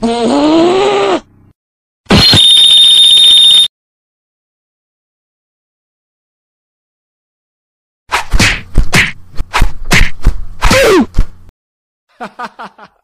Ha ha ha ha!